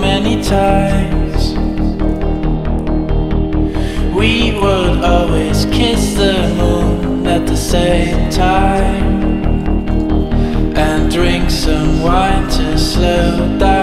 many times. We would always kiss the moon at the same time and drink some wine to slow down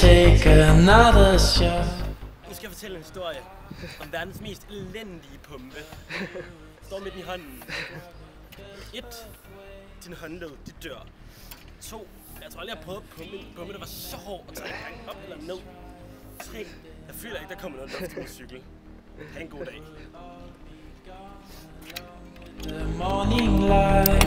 take another shot. Nu skal jeg fortælle en historie om verdens mest elendige pumpe. Står midt i hånden. 1. Din håndled, de dør. 2. Jeg tror aldrig, jeg prøvet at pumpe en pumpe, der var så hård at tage en op eller ned. 3. Jeg føler ikke, der kommer noget luft til min cykel. Ha' en god dag. The morning light.